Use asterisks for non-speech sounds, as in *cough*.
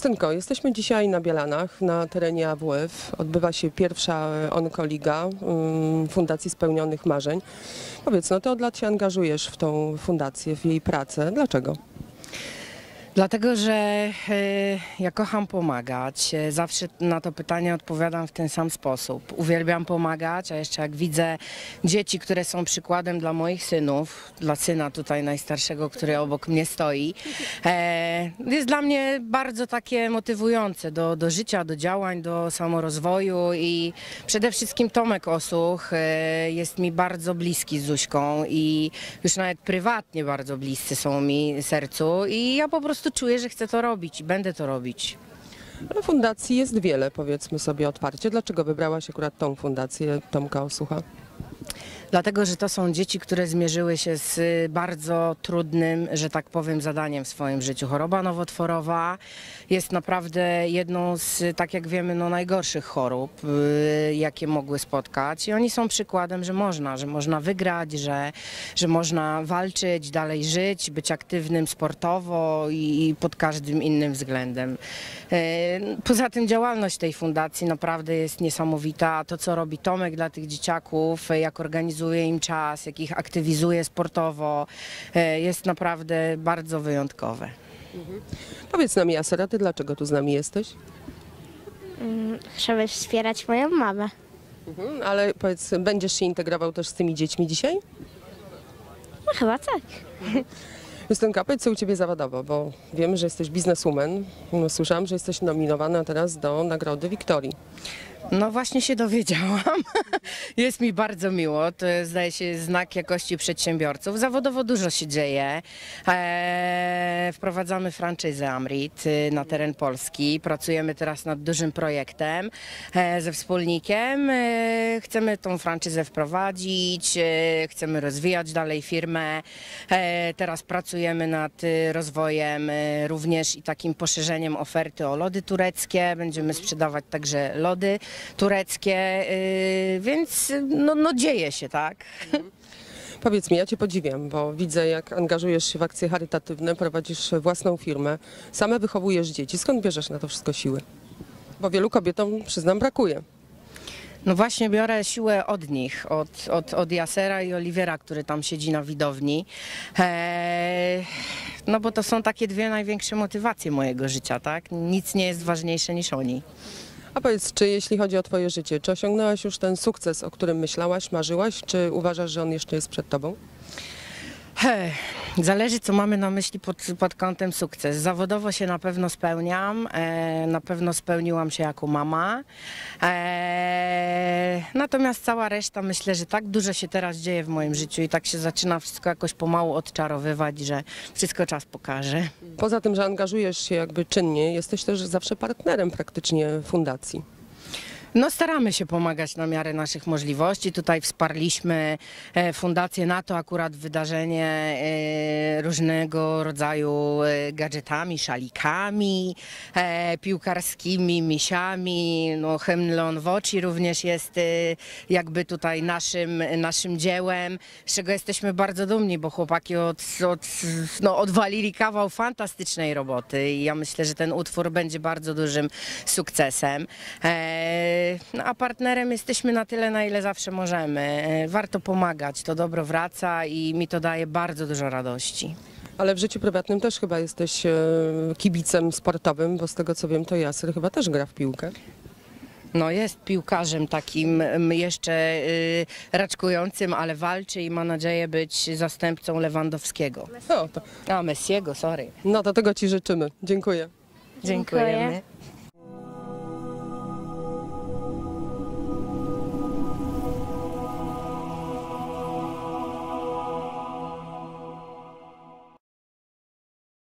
Justynko, jesteśmy dzisiaj na Bielanach, na terenie AWF. Odbywa się pierwsza e, onkoliga ym, Fundacji Spełnionych Marzeń. Powiedz, no ty od lat się angażujesz w tą fundację, w jej pracę. Dlaczego? Dlatego, że e, ja kocham pomagać. E, Zawsze na to pytanie odpowiadam w ten sam sposób. Uwielbiam pomagać, a jeszcze jak widzę dzieci, które są przykładem dla moich synów, dla syna tutaj najstarszego, który obok mnie stoi, e, jest dla mnie bardzo takie motywujące do, do życia, do działań, do samorozwoju i przede wszystkim Tomek Osuch jest mi bardzo bliski z Zuśką i już nawet prywatnie bardzo bliscy są mi sercu i ja po prostu czuję, że chcę to robić i będę to robić. Ale fundacji jest wiele, powiedzmy sobie otwarcie. Dlaczego wybrałaś akurat tą fundację Tomka Osucha? Dlatego, że to są dzieci, które zmierzyły się z bardzo trudnym, że tak powiem, zadaniem w swoim życiu. Choroba nowotworowa jest naprawdę jedną z, tak jak wiemy, no, najgorszych chorób, y, jakie mogły spotkać. I oni są przykładem, że można, że można wygrać, że, że można walczyć, dalej żyć, być aktywnym sportowo i, i pod każdym innym względem. Y, Poza tym działalność tej fundacji naprawdę jest niesamowita. To, co robi Tomek dla tych dzieciaków, jak organizuje im czas, jak ich aktywizuje sportowo, e, jest naprawdę bardzo wyjątkowe. Powiedz nam, Jaser, a ty dlaczego tu z nami jesteś? żeby wspierać moją mamę. Mhm, ale powiedz, będziesz się integrował też z tymi dziećmi dzisiaj? No chyba tak. Justynka, powiedz co u Ciebie zawodowo, bo wiemy, że jesteś bizneswoman. Słyszałam, że jesteś nominowana teraz do Nagrody Wiktorii. No właśnie się dowiedziałam. *laughs* Jest mi bardzo miło. To jest, zdaje się znak jakości przedsiębiorców. Zawodowo dużo się dzieje. Eee, wprowadzamy franczyzę Amrit y, na teren Polski. Pracujemy teraz nad dużym projektem e, ze wspólnikiem. E, chcemy tą franczyzę wprowadzić, e, chcemy rozwijać dalej firmę. E, teraz pracujemy nad y, rozwojem e, również i takim poszerzeniem oferty o lody tureckie. Będziemy sprzedawać także lody tureckie, y, więc no, no dzieje się, tak? Powiedz mi, ja Cię podziwiam, bo widzę, jak angażujesz się w akcje charytatywne, prowadzisz własną firmę, same wychowujesz dzieci. Skąd bierzesz na to wszystko siły? Bo wielu kobietom, przyznam, brakuje. No właśnie biorę siłę od nich, od, od, od Jasera i Oliwiera, który tam siedzi na widowni. Eee, no bo to są takie dwie największe motywacje mojego życia, tak? Nic nie jest ważniejsze niż oni. A powiedz, czy jeśli chodzi o Twoje życie, czy osiągnęłaś już ten sukces, o którym myślałaś, marzyłaś, czy uważasz, że on jeszcze jest przed Tobą? Zależy, co mamy na myśli pod, pod kątem sukces. Zawodowo się na pewno spełniam, e, na pewno spełniłam się jako mama. E, natomiast cała reszta, myślę, że tak dużo się teraz dzieje w moim życiu i tak się zaczyna wszystko jakoś pomału odczarowywać, że wszystko czas pokaże. Poza tym, że angażujesz się jakby czynnie, jesteś też zawsze partnerem praktycznie fundacji. No staramy się pomagać na miarę naszych możliwości. Tutaj wsparliśmy e, Fundację NATO akurat wydarzenie e, różnego rodzaju e, gadżetami, szalikami, piłkarskimi, misiami. No, hymn Leon Woci również jest jakby tutaj naszym, naszym dziełem, z czego jesteśmy bardzo dumni, bo chłopaki od, od, no, odwalili kawał fantastycznej roboty i ja myślę, że ten utwór będzie bardzo dużym sukcesem. E, no, a partnerem jesteśmy na tyle, na ile zawsze możemy. E, Warto pomagać, to dobro wraca i mi to daje bardzo dużo radości. Ale w życiu prywatnym też chyba jesteś e, kibicem sportowym, bo z tego co wiem, to Jaser chyba też gra w piłkę. No jest piłkarzem takim mm, jeszcze y, raczkującym, ale walczy i ma nadzieję być zastępcą Lewandowskiego. O, to, A, Messiego, sorry. no to tego Ci życzymy. Dziękuję. Dziękuję. Dziękujemy.